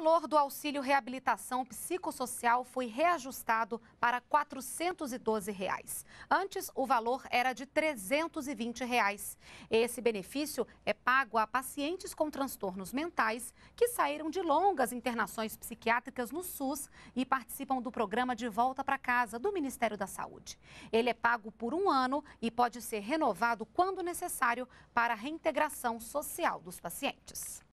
valor do auxílio reabilitação psicossocial foi reajustado para 412 reais. Antes, o valor era de 320 reais. Esse benefício é pago a pacientes com transtornos mentais que saíram de longas internações psiquiátricas no SUS e participam do programa de volta para casa do Ministério da Saúde. Ele é pago por um ano e pode ser renovado quando necessário para a reintegração social dos pacientes.